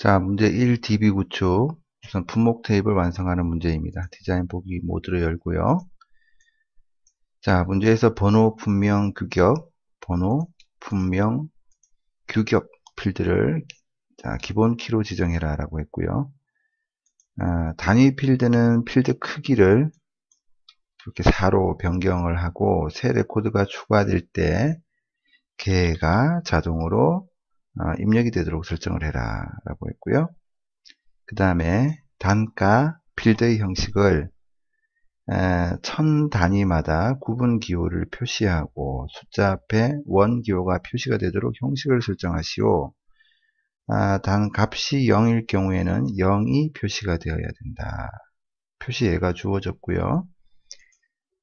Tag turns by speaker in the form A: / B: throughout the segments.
A: 자, 문제 1 DB 구축. 우선 품목 테이블 완성하는 문제입니다. 디자인 보기 모드로 열고요. 자, 문제에서 번호 품명 규격, 번호 품명 규격 필드를 자, 기본 키로 지정해라 라고 했고요. 아, 단위 필드는 필드 크기를 이렇게 4로 변경을 하고 새 레코드가 추가될 때 걔가 자동으로 어, 입력이 되도록 설정을 해라 라고 했고요. 그 다음에 단가 필드의 형식을 천 단위마다 구분 기호를 표시하고 숫자 앞에 원 기호가 표시가 되도록 형식을 설정하시오. 아, 단 값이 0일 경우에는 0이 표시가 되어야 된다. 표시예가 주어졌고요.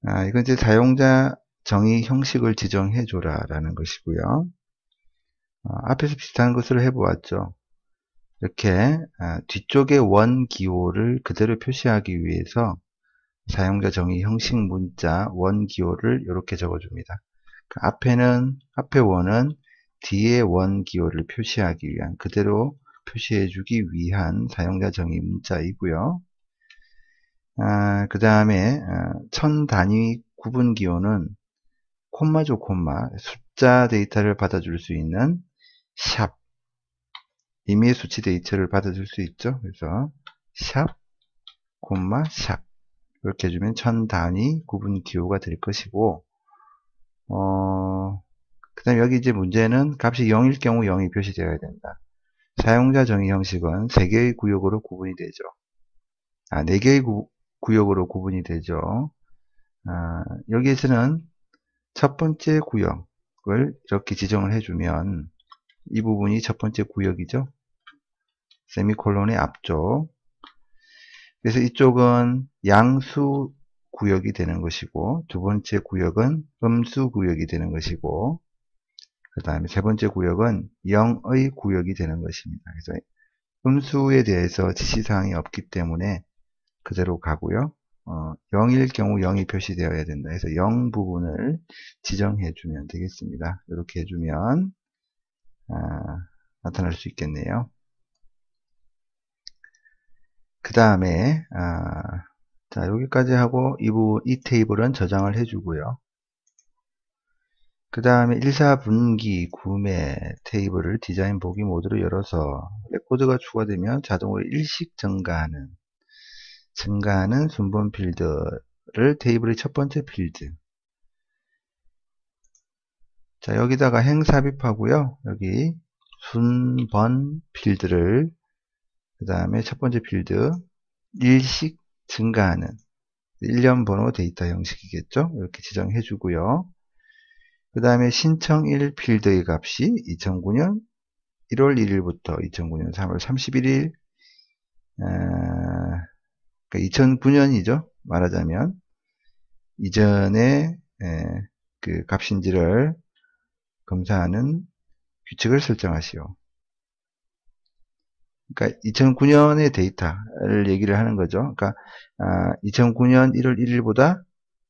A: 아, 이건 이제 사용자 정의 형식을 지정해 줘라 라는 것이고요. 어, 앞에서 비슷한 것을 해보았죠. 이렇게 아, 뒤쪽에 원 기호를 그대로 표시하기 위해서 사용자 정의 형식 문자 원 기호를 이렇게 적어줍니다. 그 앞에는 앞에 원은 뒤에 원 기호를 표시하기 위한 그대로 표시해주기 위한 사용자 정의 문자이고요. 아, 그 다음에 아, 천 단위 구분 기호는 콤마죠 콤마 숫자 데이터를 받아줄 수 있는 샵 임의 수치 데이터를 받아줄 수 있죠. 그래서 샵, 콤마, 샵 이렇게 해주면 천 단위 구분 기호가 될 것이고 어, 그 다음 여기 이제 문제는 값이 0일 경우 0이 표시되어야 된다. 사용자 정의 형식은 3개의 구역으로 구분이 되죠. 아, 4개의 구, 구역으로 구분이 되죠. 아, 여기에서는 첫 번째 구역을 이렇게 지정을 해주면 이 부분이 첫 번째 구역이죠. 세미콜론의 앞쪽. 그래서 이쪽은 양수 구역이 되는 것이고 두 번째 구역은 음수 구역이 되는 것이고 그 다음에 세 번째 구역은 0의 구역이 되는 것입니다. 그래서 음수에 대해서 지시사항이 없기 때문에 그대로 가고요. 어, 0일 경우 0이 표시되어야 된다. 해서 0 부분을 지정해 주면 되겠습니다. 이렇게 해주면 아, 나타날 수 있겠네요. 그 다음에 아, 자 여기까지 하고 이, 부, 이 테이블은 저장을 해주고요. 그 다음에 1사분기 구매 테이블을 디자인 보기 모드로 열어서 레코드가 추가되면 자동으로 1씩 증가하는 증가하는 순번 필드를 테이블의 첫 번째 필드 자 여기다가 행 삽입하고요. 여기 순번 필드를 그 다음에 첫 번째 필드 1씩 증가하는 1년 번호 데이터 형식이겠죠? 이렇게 지정해 주고요. 그 다음에 신청일 필드의 값이 2009년 1월 1일부터 2009년 3월 31일 아, 그러니까 2009년이죠? 말하자면. 이전에 에, 그 값인지를 검사하는 규칙을 설정하시오. 그러니까 2009년의 데이터를 얘기를 하는 거죠. 그러니까 아, 2009년 1월 1일보다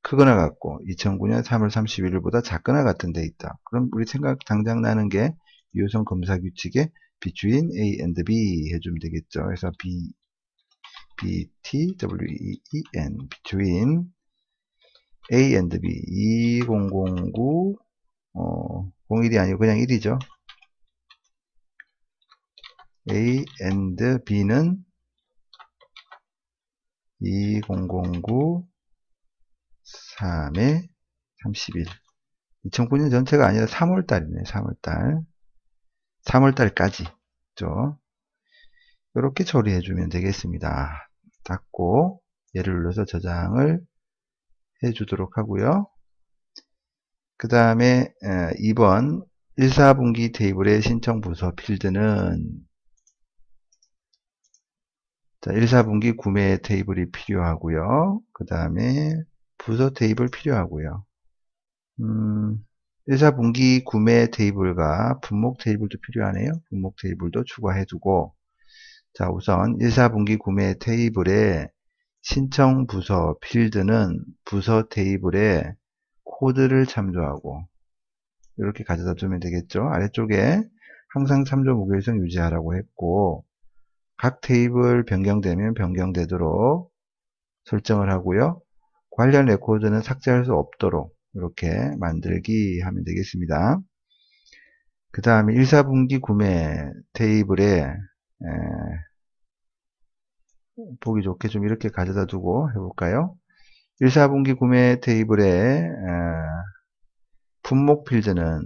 A: 크거나 같고 2009년 3월 31일보다 작거나 같은 데이터. 그럼 우리 생각 당장 나는 게 유효성 검사 규칙에 between A and B 해주면 되겠죠. 그래서 B, B, T, W, E, E, N between A and B 2009 어, 01이 아니고 그냥 1이죠. A and B는 2009 3에 31 2009년 전체가 아니라 3월달이네 3월달. 3월달까지 죠. 이렇게 처리해 주면 되겠습니다. 닫고 얘를 눌러서 저장을 해 주도록 하고요 그 다음에 2번 1, 4분기 테이블의 신청 부서 필드는 자, 1, 4분기 구매 테이블이 필요하고요. 그 다음에 부서 테이블 필요하고요. 음, 1, 4분기 구매 테이블과 분목 테이블도 필요하네요. 분목 테이블도 추가해 두고 자 우선 1, 4분기 구매 테이블의 신청 부서 필드는 부서 테이블에 코드를 참조하고 이렇게 가져다 두면 되겠죠. 아래쪽에 항상 참조 무결성 유지하라고 했고 각 테이블 변경되면 변경되도록 설정을 하고요. 관련 레코드는 삭제할 수 없도록 이렇게 만들기 하면 되겠습니다. 그 다음에 1사분기 구매 테이블에 보기 좋게 좀 이렇게 가져다 두고 해볼까요? 1, 4분기 구매 테이블에 품목 필드는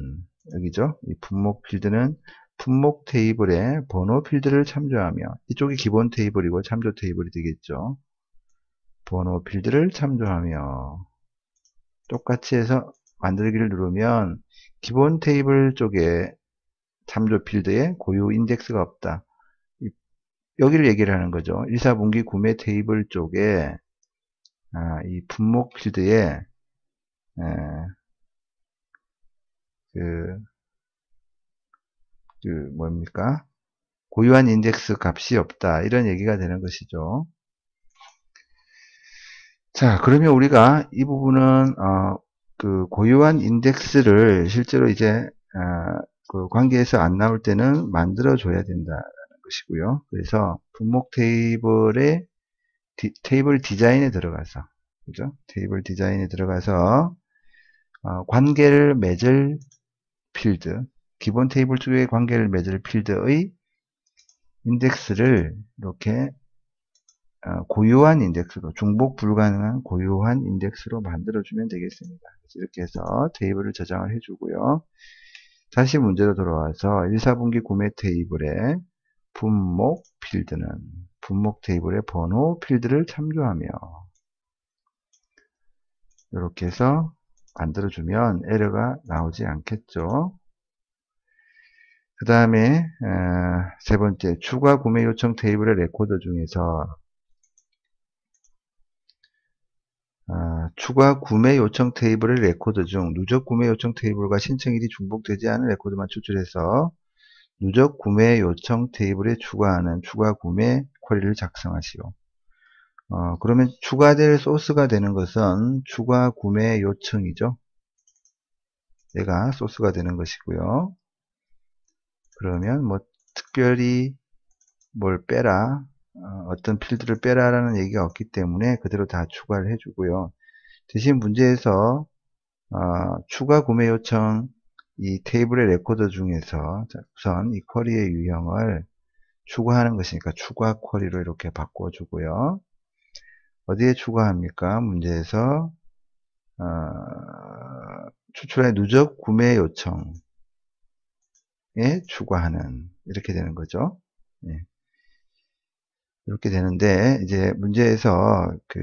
A: 여기죠. 이 품목 필드는 품목 테이블의 번호 필드를 참조하며 이쪽이 기본 테이블이고 참조 테이블이 되겠죠. 번호 필드를 참조하며 똑같이 해서 만들기를 누르면 기본 테이블 쪽에 참조 필드에 고유 인덱스가 없다. 여기를 얘기를 하는 거죠. 1, 4분기 구매 테이블 쪽에 아, 이 품목 필드에 에, 그, 그 뭡니까? 고유한 인덱스 값이 없다. 이런 얘기가 되는 것이죠. 자, 그러면 우리가 이 부분은 어, 그 고유한 인덱스를 실제로 이제 어, 그 관계에서 안 나올 때는 만들어 줘야 된다는 것이고요. 그래서 품목 테이블의 디, 테이블 디자인에 들어가서 그죠? 테이블 디자인에 들어가서 어, 관계를 맺을 필드 기본 테이블 쪽에 관계를 맺을 필드의 인덱스를 이렇게 어, 고유한 인덱스로 중복 불가능한 고유한 인덱스로 만들어주면 되겠습니다. 이렇게 해서 테이블을 저장을 해주고요. 다시 문제로 돌아와서 1사분기 구매 테이블의 품목 필드는 품목 테이블의 번호 필드를 참조하며 이렇게 해서 만들어주면 에러가 나오지 않겠죠. 그 다음에 세 번째 추가 구매 요청 테이블의 레코드 중에서 어, 추가 구매 요청 테이블의 레코드 중 누적 구매 요청 테이블과 신청일이 중복되지 않은 레코드만 추출해서 누적 구매 요청 테이블에 추가하는 추가 구매 쿼리를 작성하시오. 어, 그러면 추가될 소스가 되는 것은 추가 구매 요청이죠. 얘가 소스가 되는 것이고요. 그러면 뭐 특별히 뭘 빼라 어떤 필드를 빼라라는 얘기가 없기 때문에 그대로 다 추가를 해주고요. 대신 문제에서 어, 추가 구매 요청 이 테이블의 레코드 중에서 우선 이 쿼리의 유형을 추가하는 것이니까 추가 쿼리로 이렇게 바꿔주고요. 어디에 추가합니까? 문제에서 어, 추출의 누적 구매 요청에 추가하는 이렇게 되는 거죠. 예. 이렇게 되는데 이제 문제에서 그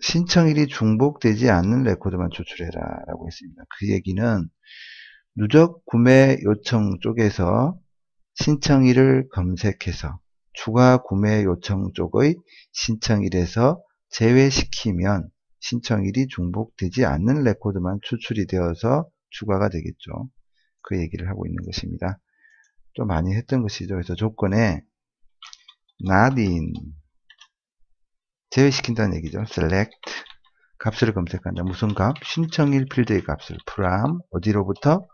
A: 신청일이 중복되지 않는 레코드만 추출해라 라고 했습니다. 그 얘기는 누적 구매 요청 쪽에서 신청일을 검색해서 추가 구매 요청 쪽의 신청일에서 제외시키면 신청일이 중복되지 않는 레코드만 추출이 되어서 추가가 되겠죠. 그 얘기를 하고 있는 것입니다. 좀 많이 했던 것이죠. 그래서 조건에 not in 제외시킨다는 얘기죠. select 값을 검색한다. 무슨 값? 신청일 필드의 값을 from 어디로부터?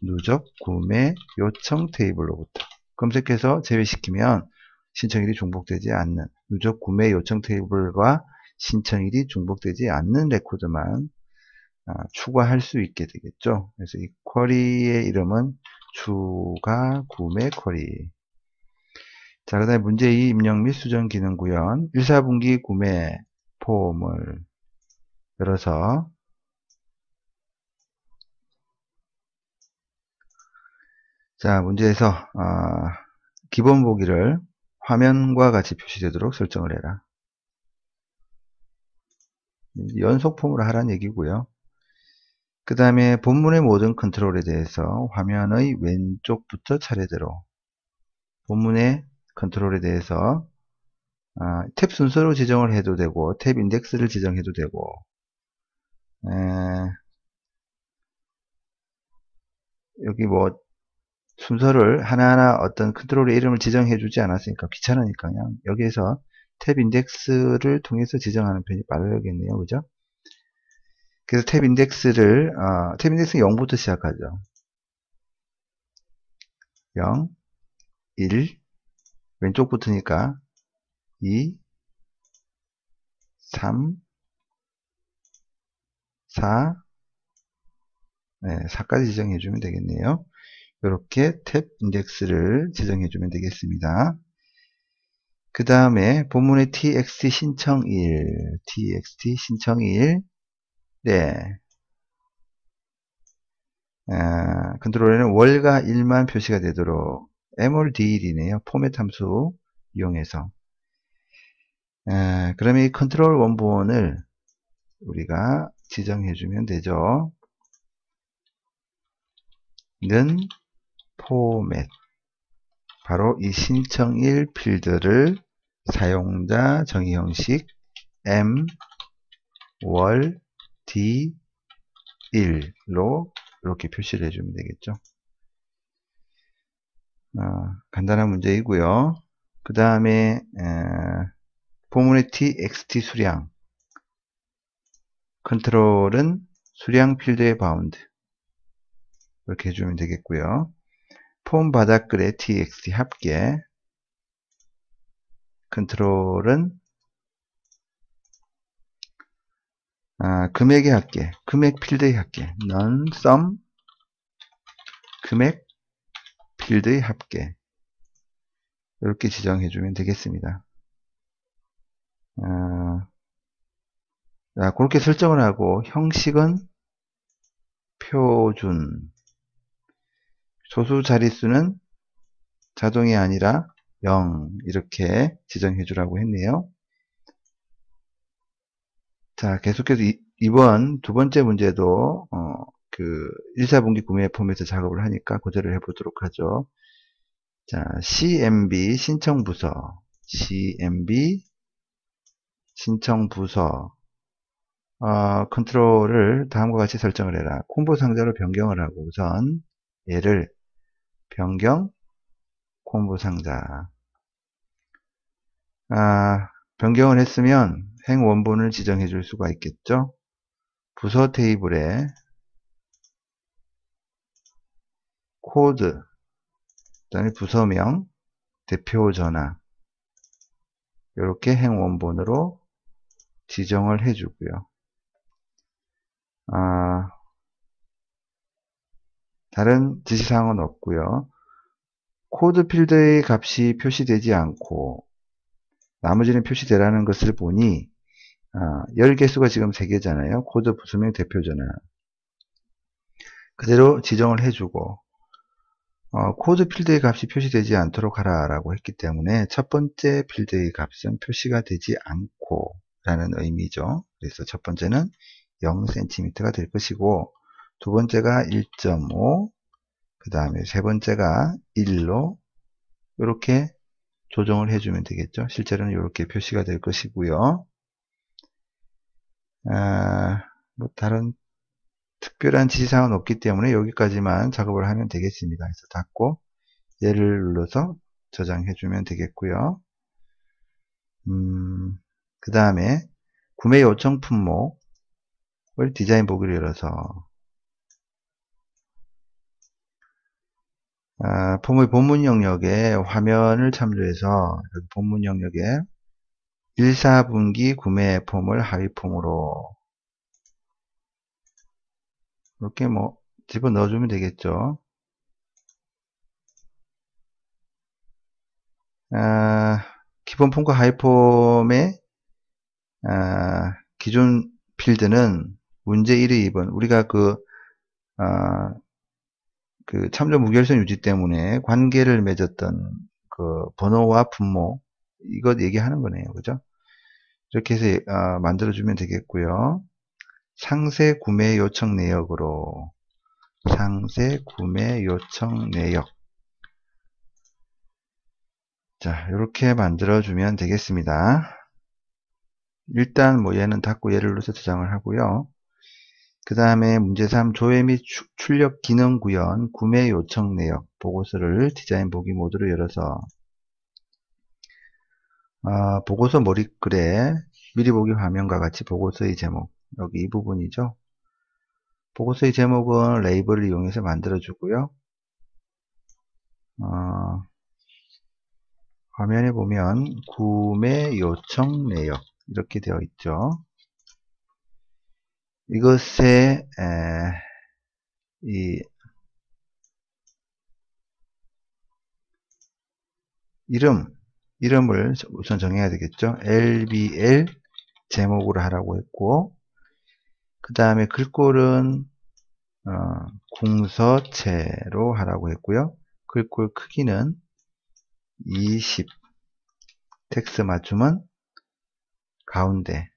A: 누적 구매 요청 테이블로부터 검색해서 제외시키면 신청일이 중복되지 않는 누적 구매 요청 테이블과 신청일이 중복되지 않는 레코드만 아, 추가할 수 있게 되겠죠. 그래서 이 쿼리의 이름은 추가 구매 쿼리 자, 그 다음에 문제 2 입력 및 수정 기능 구현 1, 4분기 구매 폼을 열어서 자, 문제에서 어, 기본 보기를 화면과 같이 표시되도록 설정을 해라. 연속 폼으로 하라는 얘기고요. 그 다음에 본문의 모든 컨트롤에 대해서 화면의 왼쪽부터 차례대로 본문의 컨트롤에 대해서 아, 탭 순서로 지정을 해도 되고 탭 인덱스를 지정해도 되고 에, 여기 뭐 순서를 하나하나 어떤 컨트롤의 이름을 지정해 주지 않았으니까 귀찮으니까 그냥 여기에서 탭 인덱스를 통해서 지정하는 편이 빠르겠네요. 그죠? 그래서 탭 인덱스를 어, 탭 인덱스는 0부터 시작하죠. 0 1 왼쪽 붙으니까 2, 3, 4, 네, 4까지 지정해 주면 되겠네요. 이렇게 탭 인덱스를 지정해 주면 되겠습니다. 그 다음에 본문의 txt 신청일, txt 신청일, 네. 아, 컨트롤에는 월과 일만 표시가 되도록 mrdel이네요. 포맷 함수 이용해서. 아, 그러면 이 컨트롤 원본을 우리가 지정해 주면 되죠. 는 포맷 바로 이 신청일 필드를 사용자 정의 형식 m 월 d 1로 이렇게 표시를 해주면 되겠죠. 어, 간단한 문제이고요. 그 다음에 포문의 txt 수량 컨트롤은 수량 필드의 바운드 이렇게 해주면 되겠고요. 폼 바닥글의 txt 합계. 컨트롤은 아, 금액의 합계, 금액 필드의 합계, 는 sum 금액 필드의 합계. 이렇게 지정해 주면 되겠습니다. 아, 자, 그렇게 설정을 하고 형식은 표준 소수 자릿수는 자동이 아니라 0 이렇게 지정해 주라고 했네요. 자 계속해서 이, 번두 번째 문제도 어, 그 1사분기 구매 폼에서 작업을 하니까 그대로 해보도록 하죠. 자 CMB 신청 부서 CMB 신청 부서 어, 컨트롤을 다음과 같이 설정을 해라. 콤보 상자로 변경을 하고 우선 얘를 변경 콤보 상자. 아, 변경을 했으면 행 원본을 지정해 줄 수가 있겠죠? 부서 테이블에 코드 그다음에 부서명 대표 전화. 이렇게 행 원본으로 지정을 해주고요. 아, 다른 지시사항은 없고요. 코드 필드의 값이 표시되지 않고 나머지는 표시되라는 것을 보니 아, 열 개수가 지금 3개잖아요. 코드 부서명 대표전화 그대로 지정을 해주고 어, 코드 필드의 값이 표시되지 않도록 하라 라고 했기 때문에 첫 번째 필드의 값은 표시가 되지 않고 라는 의미죠. 그래서 첫 번째는 0cm가 될 것이고 두 번째가 1.5, 그 다음에 세 번째가 1로 이렇게 조정을 해주면 되겠죠. 실제로는 이렇게 표시가 될 것이고요. 아, 뭐 다른 특별한 지시사항은 없기 때문에 여기까지만 작업을 하면 되겠습니다. 그래서 닫고 얘를 눌러서 저장해주면 되겠고요. 음, 그 다음에 구매 요청 품목을 디자인 보기로 열어서 아, 폼의 본문 영역에 화면을 참조해서 본문 영역에 1, 4분기 구매 폼을 하위 폼으로 이렇게 뭐 집어 넣어 주면 되겠죠. 아, 기본 폼과 하위 폼의 아, 기존 필드는 문제 1의 2번 우리가 그 아, 그 참조 무결성 유지 때문에 관계를 맺었던 그 번호와 분모 이것 얘기하는 거네요. 그죠? 이렇게 해서 어, 만들어주면 되겠고요. 상세 구매 요청 내역으로 상세 구매 요청 내역 자 이렇게 만들어주면 되겠습니다. 일단 뭐 얘는 닫고 얘를 눌러서 저장을 하고요. 그 다음에 문제 3 조회 및 출력 기능 구현 구매 요청 내역 보고서를 디자인 보기 모드로 열어서 어, 보고서 머리글에 미리 보기 화면과 같이 보고서의 제목 여기 이 부분이죠. 보고서의 제목은 레이블을 이용해서 만들어 주고요. 어, 화면에 보면 구매 요청 내역 이렇게 되어 있죠. 이것에 에, 이 이름 이름을 우선 정해야 되겠죠. LBL 제목으로 하라고 했고 그 다음에 글꼴은 어, 궁서체로 하라고 했고요. 글꼴 크기는 20 텍스트 맞춤은 가운데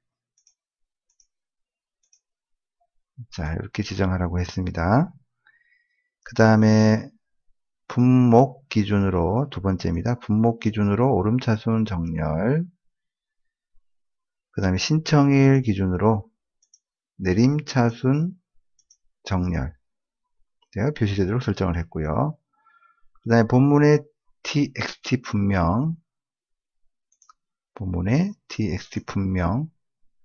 A: 자 이렇게 지정하라고 했습니다. 그 다음에 분목 기준으로 두 번째입니다. 분목 기준으로 오름차순 정렬 그 다음에 신청일 기준으로 내림차순 정렬 제가 표시되도록 설정을 했고요. 그 다음에 본문의 txt 품명 본문의 txt 품명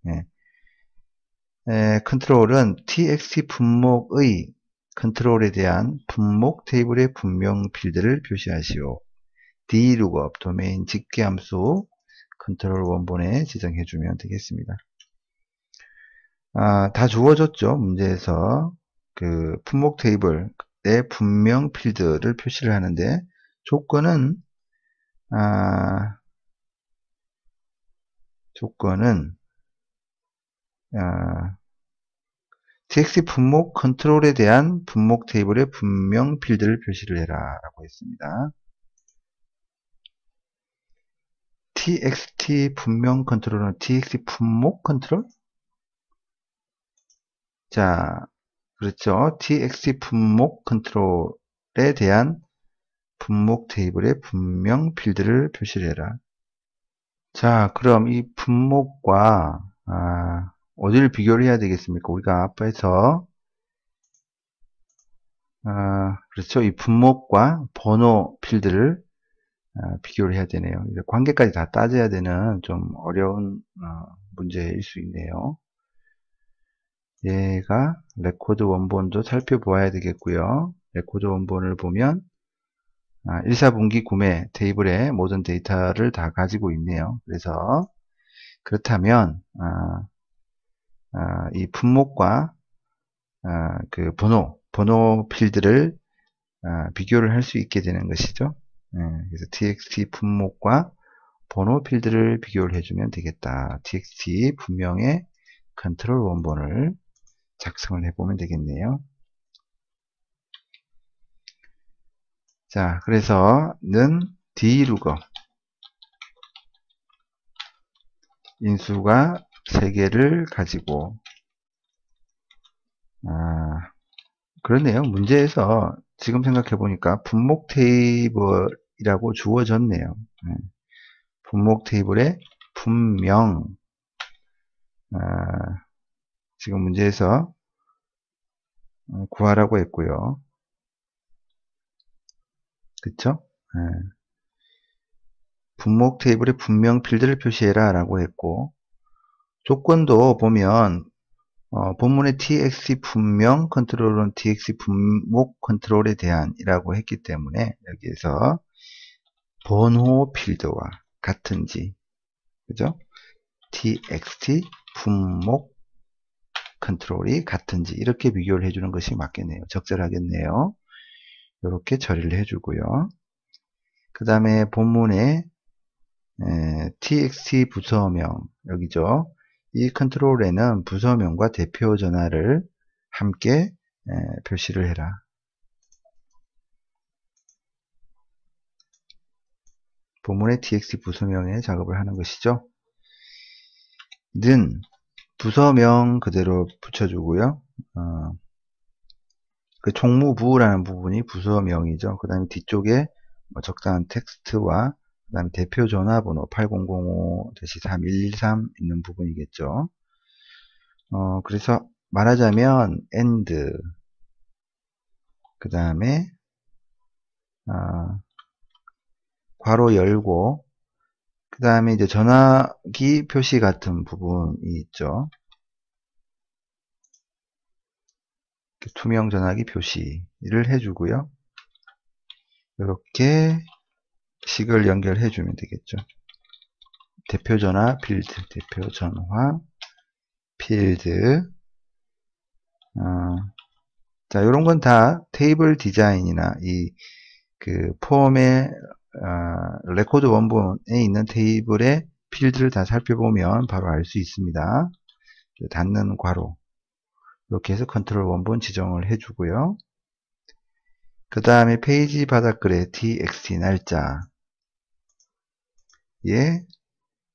A: 예. 에, 컨트롤은 txt 품목의 컨트롤에 대한 품목 테이블의 품명 필드를 표시하시오. dlookup 도메인 집계함수 컨트롤 원본에 지정해 주면 되겠습니다. 아, 다 주어졌죠. 문제에서 그 품목 테이블의 품명 필드를 표시를 하는데 조건은 아, 조건은 아, txt 품목 컨트롤에 대한 품목 테이블의 품명 필드를 표시를 해라 라고 했습니다. txt 품명 컨트롤은 txt 품목 컨트롤? 자, 그렇죠. txt 분목 컨트롤에 대한 분목 테이블의 분명 필드를 표시를 해라. 자, 그럼 이 분목과 아, 어디를 비교를 해야 되겠습니까? 우리가 앞에서 아, 그렇죠. 이 분목과 번호 필드를 아, 비교를 해야 되네요. 관계까지 다 따져야 되는 좀 어려운 어, 문제일 수 있네요. 얘가 레코드 원본도 살펴보아야 되겠고요. 레코드 원본을 보면 아, 1사분기 구매 테이블에 모든 데이터를 다 가지고 있네요. 그래서 그렇다면 아, 아, 이 품목과 아, 그 번호, 번호 필드를 아, 비교를 할 수 있게 되는 것이죠. 네, 그래서 txt 품목과 번호 필드를 비교를 해주면 되겠다. txt 품명의 컨트롤 원본을 작성을 해보면 되겠네요. 자, 그래서 는 dlookup 인수가 3개를 가지고 아, 그렇네요. 문제에서 지금 생각해 보니까 분목 테이블이라고 주어졌네요. 네. 분목 테이블의 분명 아, 지금 문제에서 어, 구하라고 했고요. 그쵸? 네. 분목 테이블의 분명 필드를 표시해라 라고 했고 조건도 보면 어, 본문의 txt 분명 컨트롤은 txt 분목 컨트롤에 대한 이라고 했기 때문에 여기에서 번호 필드와 같은지 그죠? txt 분목 컨트롤이 같은지 이렇게 비교를 해주는 것이 맞겠네요. 적절하겠네요. 이렇게 처리를 해주고요. 그 다음에 본문에 에, txt 부서명 여기죠. 이 컨트롤에는 부서명과 대표 전화를 함께 에, 표시를 해라. 본문의 txt 부서명에 작업을 하는 것이죠. 는 부서명 그대로 붙여주고요. 어, 그 총무부라는 부분이 부서명이죠. 그 다음에 뒤쪽에 뭐 적당한 텍스트와 그 다음에 대표 전화번호 8005-3113 있는 부분이겠죠. 어, 그래서 말하자면 end 그 다음에 아, 괄호 열고 그 다음에 이제 전화기 표시 같은 부분이 있죠. 투명 전화기 표시를 해주고요. 이렇게 식을 연결해 주면 되겠죠. 대표 전화 필드, 대표 전화 필드. 어, 자, 이런 건 다 테이블 디자인이나 이 그 폼의 어, 레코드 원본에 있는 테이블의 필드를 다 살펴보면 바로 알 수 있습니다. 닫는 괄호 이렇게 해서 컨트롤 원본 지정을 해주고요. 그 다음에 페이지 바닥글에 txt 날짜 예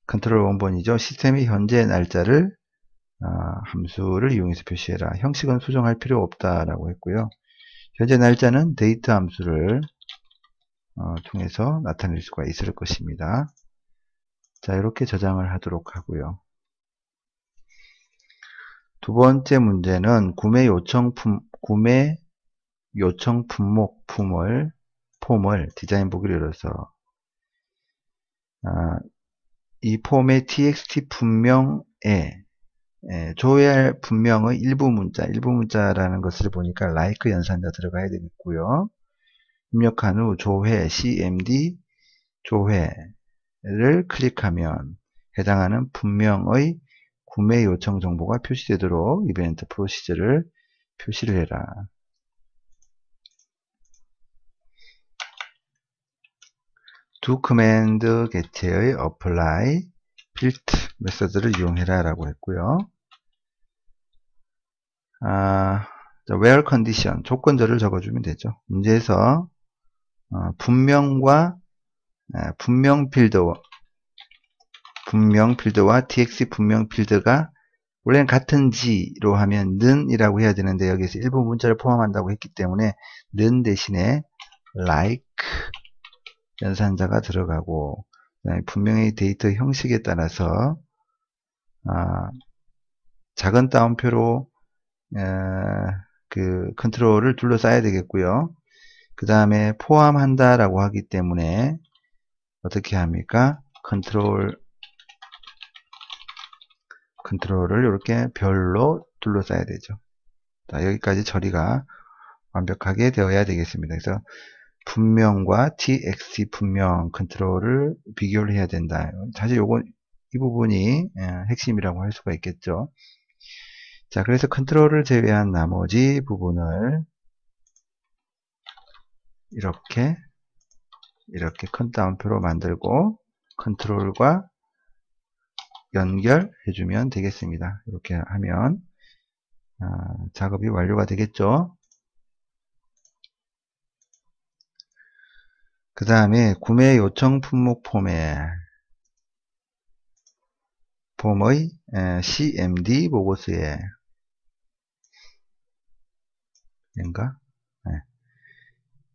A: 컨트롤 원본이죠. 시스템의 현재 날짜를 어, 함수를 이용해서 표시해라. 형식은 수정할 필요 없다라고 했고요. 현재 날짜는 데이트 함수를 어, 통해서 나타낼 수가 있을 것입니다. 자 이렇게 저장을 하도록 하고요. 두 번째 문제는 구매 요청 품, 구매 요청 품목 품을 폼을 디자인 보기를 열어서 아, 이 폼의 txt 분명에 예, 줘야 할 분명의 일부 문자, 일부 문자라는 것을 보니까 like 연산자 들어가야 되겠고요. 입력한 후 조회 cmd 조회를 클릭하면 해당하는 분명의 구매 요청 정보가 표시되도록 이벤트 프로시저를 표시를 해라. do command 개체의 apply filter 메서드를 이용해라 라고 했고요. 아, where condition, 조건절을 적어주면 되죠. 문제에서 어, 품명과 아, 품명 필드 품명 필드와 txt 품명 필드가 원래는 같은 지로 하면 는이라고 해야 되는데 여기서 일부 문자를 포함한다고 했기 때문에 는 대신에 like 연산자가 들어가고 품명이 데이터 형식에 따라서 아, 작은 따옴표로 에, 그 컨트롤을 둘러싸야 되겠고요. 그 다음에 포함한다 라고 하기 때문에 어떻게 합니까? 컨트롤 컨트롤을 이렇게 별로 둘러싸야 되죠. 자, 여기까지 처리가 완벽하게 되어야 되겠습니다. 그래서 품명과 txt 품명 컨트롤을 비교를 해야 된다. 사실 요건 이 부분이 예, 핵심이라고 할 수가 있겠죠. 자, 그래서 컨트롤을 제외한 나머지 부분을 이렇게 이렇게 큰따옴표로 만들고 컨트롤과 연결해 주면 되겠습니다. 이렇게 하면 아, 작업이 완료가 되겠죠. 그 다음에 구매 요청 품목 폼에 폼의 CMD 보고서에 인가 네.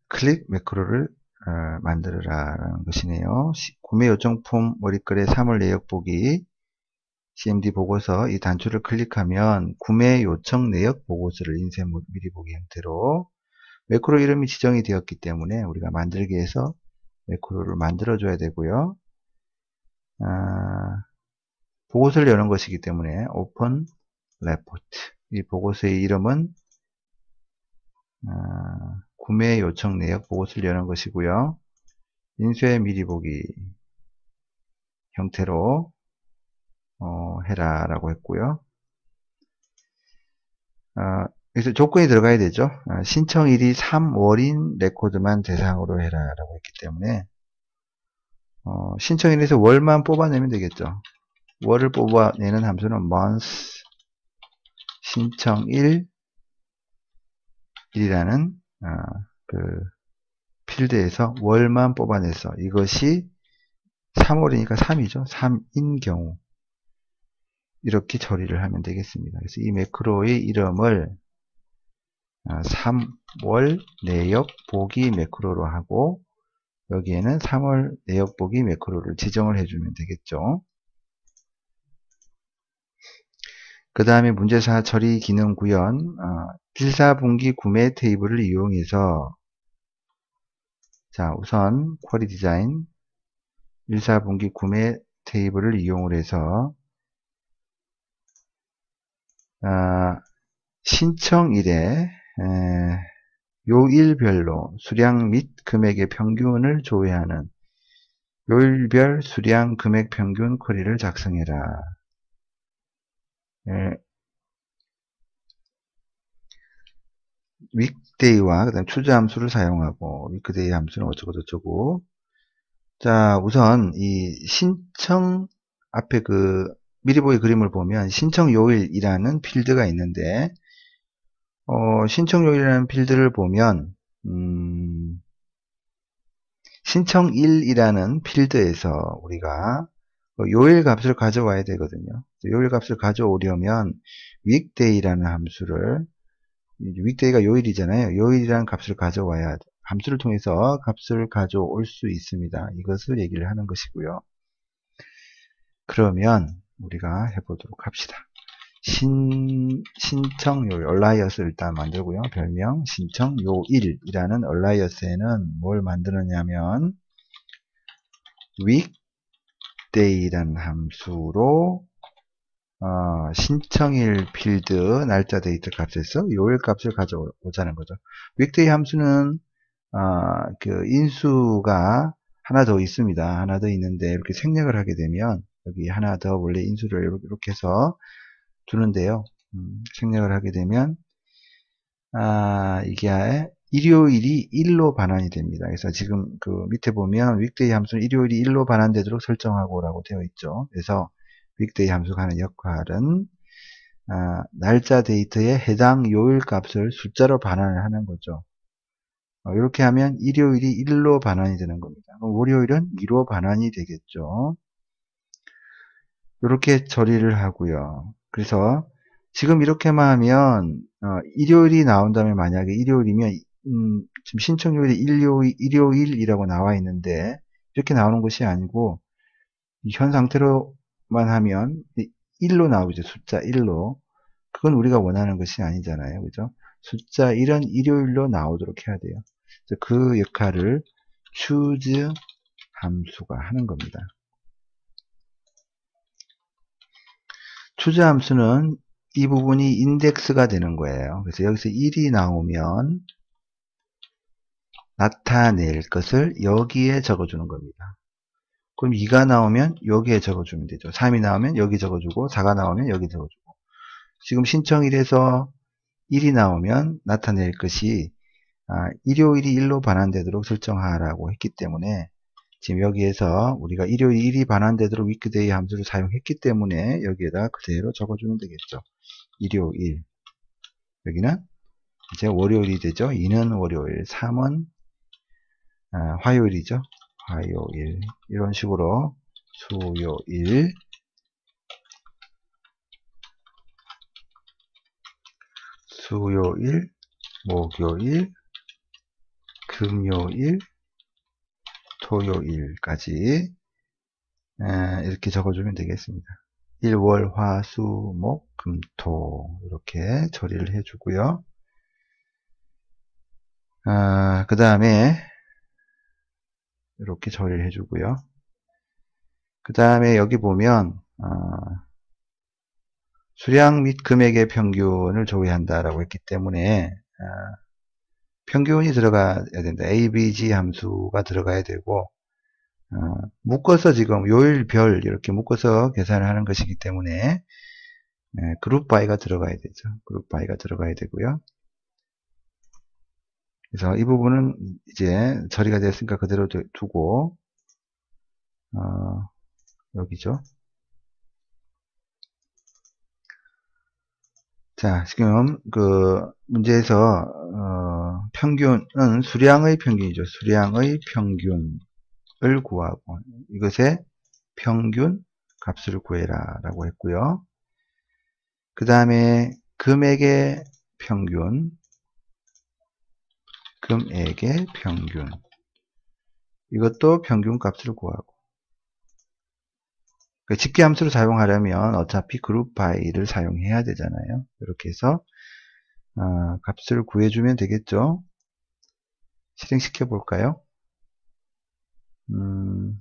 A: 클릭 매크로를 어, 만들어라 라는 것이네요. 구매 요청 폼 머리글의 3월 내역 보기 CMD 보고서 이 단추를 클릭하면 구매 요청 내역 보고서를 인쇄 미리 보기 형태로 매크로 이름이 지정이 되었기 때문에 우리가 만들기 위해서 매크로를 만들어 줘야 되고요. 아, 보고서를 여는 것이기 때문에 open report 이 보고서의 이름은 아, 구매 요청 내역 보고서를 여는 것이고요. 인쇄 미리 보기 형태로 어, 해라 라고 했고요. 어, 여기서 조건이 들어가야 되죠. 어, 신청일이 3월인 레코드만 대상으로 해라 라고 했기 때문에 어, 신청일에서 월만 뽑아내면 되겠죠. 월을 뽑아내는 함수는 month 신청일 이라는 어, 그 필드에서 월만 뽑아내서 이것이 3월이니까 3이죠. 3인 경우 이렇게 처리를 하면 되겠습니다. 그래서 이 매크로의 이름을 3월 아, 내역 보기 매크로로 하고 여기에는 3월 내역 보기 매크로를 지정을 해주면 되겠죠. 그 다음에 문제사 처리 기능 구현 1사분기 어, 구매 테이블을 이용해서 자 우선 쿼리 디자인 1사분기 구매 테이블을 이용을 해서 아, 신청일에 요일별로 수량 및 금액의 평균을 조회하는 요일별 수량 금액 평균 쿼리를 작성해라. 예. 윅데이와 그다음 추자 함수를 사용하고 위크데이 함수는 어쩌고 저쩌고 자 우선 이 신청 앞에 그 미리 보기 그림을 보면 신청 요일이라는 필드가 있는데 어, 신청 요일이라는 필드를 보면 음, 신청일이라는 필드에서 우리가 요일 값을 가져와야 되거든요. 요일 값을 가져오려면 weekday라는 함수를 weekday가 요일이잖아요. 요일이라는 값을 가져와야 함수를 통해서 값을 가져올 수 있습니다. 이것을 얘기를 하는 것이고요. 그러면 우리가 해보도록 합시다. 신, 신청 요일, 얼라이어스를 일단 만들고요. 별명 신청 요일이라는 얼라이어스에는 뭘 만드느냐면 weekday라는 함수로 어, 신청일 필드 날짜 데이터 값에서 요일 값을 가져오자는 거죠. weekday 함수는 어, 그 인수가 하나 더 있습니다. 하나 더 있는데 이렇게 생략을 하게 되면 여기 하나 더 원래 인수를 이렇게 해서 두는데요. 음, 생략을 하게 되면 아, 이게 일요일이 1로 반환이 됩니다. 그래서 지금 그 밑에 보면 weekday 함수는 일요일이 1로 반환되도록 설정하고 라고 되어 있죠. 그래서 윅데이 함수가 하는 역할은 아, 날짜 데이터에 해당 요일 값을 숫자로 반환을 하는 거죠. 어, 이렇게 하면 일요일이 1로 반환이 되는 겁니다. 그럼 월요일은 2로 반환이 되겠죠. 이렇게 처리를 하고요. 그래서 지금 이렇게만 하면 어, 일요일이 나온다면 만약에 일요일이면 음, 지금 신청요일이 일요일, 일요일이라고 나와 있는데 이렇게 나오는 것이 아니고 현 상태로만 하면 1로 나오죠. 숫자 1로. 그건 우리가 원하는 것이 아니잖아요. 그죠? 숫자 1은 일요일로 나오도록 해야 돼요. 그 역할을 choose 함수가 하는 겁니다. 추자 함수는 이 부분이 인덱스가 되는 거예요. 그래서 여기서 1이 나오면 나타낼 것을 여기에 적어주는 겁니다. 그럼 2가 나오면 여기에 적어주면 되죠. 3이 나오면 여기 적어주고 4가 나오면 여기 적어주고 지금 신청일에서 1이 나오면 나타낼 것이 아, 일요일이 1로 반환되도록 설정하라고 했기 때문에 지금 여기에서 우리가 일요일 1이 반환되도록 위크데이 함수를 사용했기 때문에 여기에다 그대로 적어주면 되겠죠. 일요일 여기는 이제 월요일이 되죠. 2는 월요일 3은 아, 화요일이죠. 화요일 이런 식으로 수요일 수요일 목요일 금요일 토요일까지 이렇게 적어주면 되겠습니다. 1월, 화, 수, 목, 금, 토 이렇게 처리를 해주고요. 아, 그 다음에 이렇게 처리를 해주고요. 그 다음에 여기 보면 아, 수량 및 금액의 평균을 조회한다라고 했기 때문에 아, 평균이 들어가야 된다. ABG 함수가 들어가야 되고 어, 묶어서 지금 요일별 이렇게 묶어서 계산을 하는 것이기 때문에 네, 그룹 바이가 들어가야 되죠. 그룹 바이가 들어가야 되고요. 그래서 이 부분은 이제 처리가 됐으니까 그대로 두고 어, 여기죠. 자, 지금 그 문제에서 어, 평균은 수량의 평균이죠. 수량의 평균을 구하고 이것의 평균 값을 구해라 라고 했고요. 그 다음에 금액의 평균 금액의 평균 이것도 평균 값을 구하고 그 집계 함수를 사용하려면 어차피 그룹 바이를 사용해야 되잖아요. 이렇게 해서 어, 값을 구해주면 되겠죠. 실행시켜 볼까요? 음,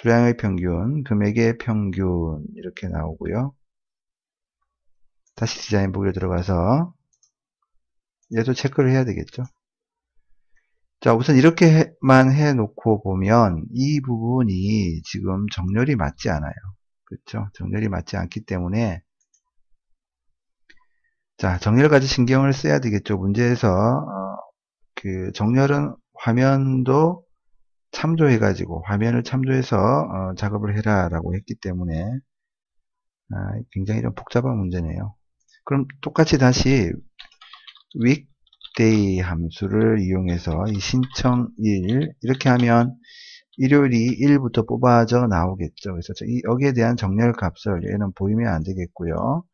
A: 수량의 평균, 금액의 평균 이렇게 나오고요. 다시 디자인 보기로 들어가서 얘도 체크를 해야 되겠죠. 자, 우선 이렇게만 해놓고 보면 이 부분이 지금 정렬이 맞지 않아요. 그렇죠? 정렬이 맞지 않기 때문에 자, 정렬까지 신경을 써야 되겠죠. 문제에서 어, 그 정렬은 화면도 참조해 가지고 화면을 참조해서 어, 작업을 해라 라고 했기 때문에 아, 굉장히 좀 복잡한 문제네요. 그럼 똑같이 다시 weekday 함수를 이용해서 이 신청 1 이렇게 하면 일요일이 1부터 뽑아져 나오겠죠. 그래서 이, 여기에 대한 정렬 값을 얘는 보이면 안 되겠고요.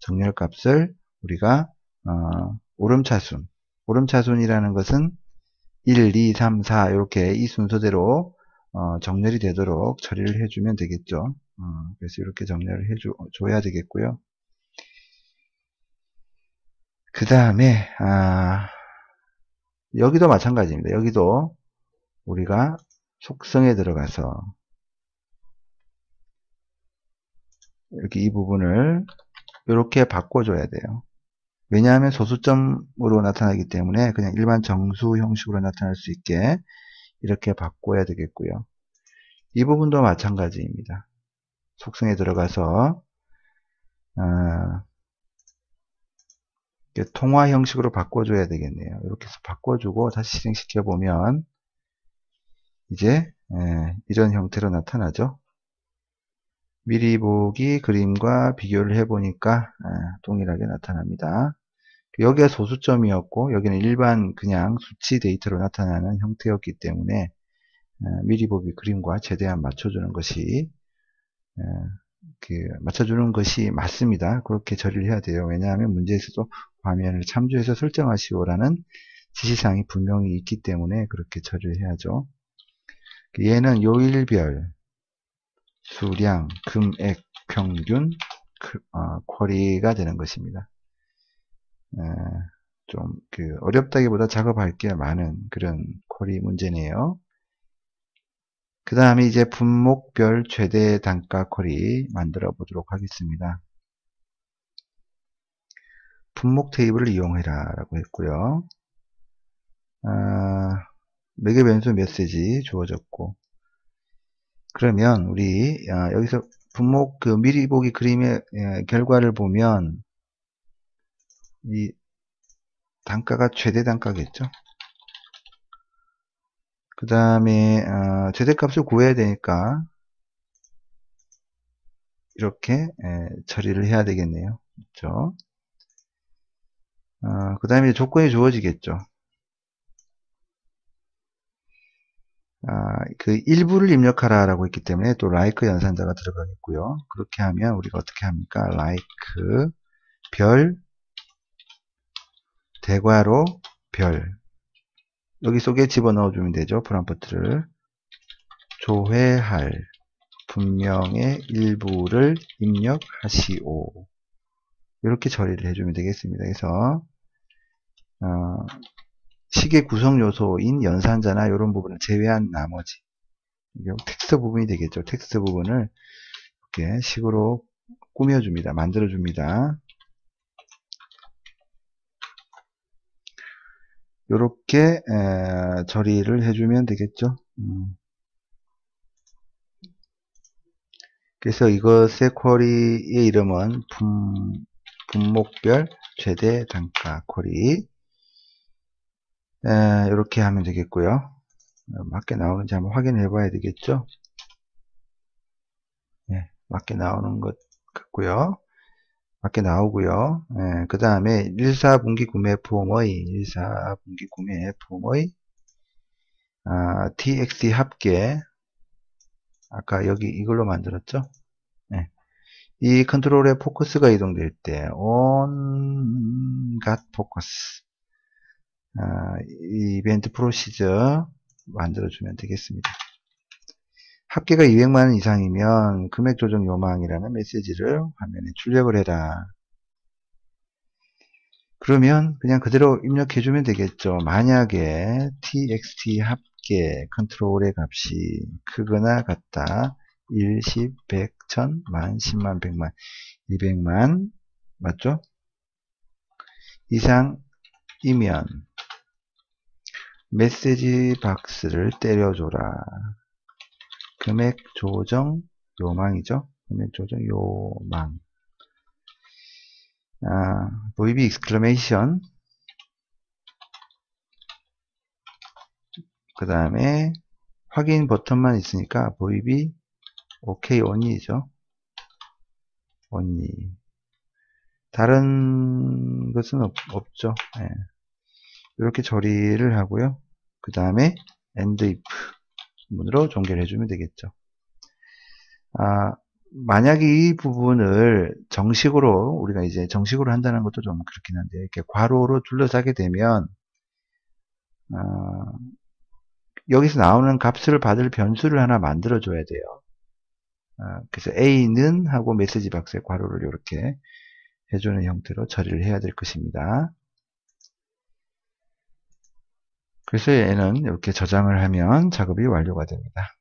A: 정렬 값을 우리가 어, 오름차순 오름차순이라는 것은 1, 2, 3, 4 이렇게 이 순서대로 어, 정렬이 되도록 처리를 해주면 되겠죠. 어, 그래서 이렇게 정렬을 해줘야 되겠고요. 그 다음에 아, 여기도 마찬가지입니다. 여기도 우리가 속성에 들어가서 이렇게 이 부분을 이렇게 바꿔줘야 돼요. 왜냐하면 소수점으로 나타나기 때문에 그냥 일반 정수 형식으로 나타날 수 있게 이렇게 바꿔야 되겠고요. 이 부분도 마찬가지입니다. 속성에 들어가서 어, 통화 형식으로 바꿔줘야 되겠네요. 이렇게 해서 바꿔주고 다시 실행시켜 보면 이제 예, 이런 형태로 나타나죠. 미리 보기 그림과 비교를 해보니까 예, 동일하게 나타납니다. 여기가 소수점이었고 여기는 일반 그냥 수치 데이터로 나타나는 형태였기 때문에 어, 미리 보기 그림과 최대한 맞춰주는 것이 어, 그 맞춰주는 것이 맞습니다. 그렇게 처리를 해야 돼요. 왜냐하면 문제에서도 화면을 참조해서 설정하시오라는 지시사항이 분명히 있기 때문에 그렇게 처리를 해야죠. 얘는 요일별 수량, 금액, 평균, 어, 쿼리가 되는 것입니다. 좀그 어렵다기보다 작업할 게 많은 그런 쿼리 문제네요. 그 다음에 이제 분목별 최대 단가 쿼리 만들어 보도록 하겠습니다. 분목 테이블을 이용해라 라고 했고요. 아, 매개 변수 메시지 주어졌고 그러면 우리 아, 여기서 분목 그 미리 보기 그림의 예, 결과를 보면 이 단가가 최대 단가겠죠. 그 다음에 어, 최대값을 구해야 되니까 이렇게 에, 처리를 해야 되겠네요. 그렇죠? 어, 그 다음에 조건이 주어지겠죠. 아, 그 일부를 입력하라 라고 했기 때문에 또 like 연산자가 들어가겠고요. 그렇게 하면 우리가 어떻게 합니까? like 별 대괄호 별 여기 속에 집어넣어 주면 되죠. 프랑프트를 조회할 분명의 일부를 입력하시오. 이렇게 처리를 해주면 되겠습니다. 그래서 어, 식의 구성 요소인 연산자나 이런 부분을 제외한 나머지 텍스트 부분이 되겠죠. 텍스트 부분을 이렇게 식으로 꾸며줍니다. 만들어줍니다. 이렇게 처리를 해주면 되겠죠. 음. 그래서 이것의 쿼리의 이름은 분, 분목별 최대 단가 쿼리 이렇게 하면 되겠고요. 맞게 나오는지 한번 확인해 봐야 되겠죠. 네, 맞게 나오는 것 같고요. 맞게 나오고요. 예, 그 다음에 1사분기 구매 폼의 1사분기 구매 폼의 아, txt 합계 아까 여기 이걸로 만들었죠. 예. 이 컨트롤의 포커스가 이동될 때 on got focus 아, 이벤트 프로시저 만들어주면 되겠습니다. 합계가 200만원 이상이면 금액 조정 요망이라는 메시지를 화면에 출력을 해라. 그러면 그냥 그대로 입력해 주면 되겠죠. 만약에 txt 합계 컨트롤의 값이 크거나 같다. 1, 10, 100, 1000, 만, 10만, 100만, 200만 맞죠? 이상이면 메시지 박스를 때려줘라. 금액 조정 요망이죠. 금액 조정 요망. 아, VB exclamation. 그 다음에 확인 버튼만 있으니까 VB OK only죠. only. 다른 것은 없, 죠 네. 이렇게 처리를 하고요. 그 다음에 end if 문으로 종결해 주면 되겠죠. 아, 만약에 이 부분을 정식으로 우리가 이제 정식으로 한다는 것도 좀 그렇긴 한데 이렇게 괄호로 둘러싸게 되면 아, 여기서 나오는 값을 받을 변수를 하나 만들어 줘야 돼요. 아, 그래서 a는 하고 메시지 박스에 괄호를 이렇게 해주는 형태로 처리를 해야 될 것입니다. 그래서 얘는 이렇게 저장을 하면 작업이 완료가 됩니다.